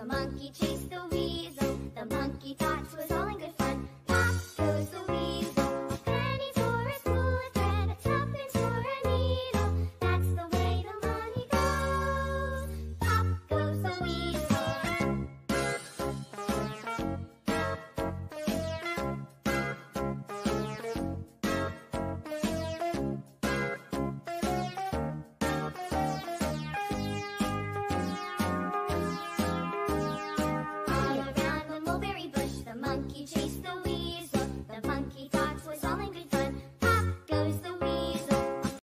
The monkey chased the weasel, the monkey thought was the week.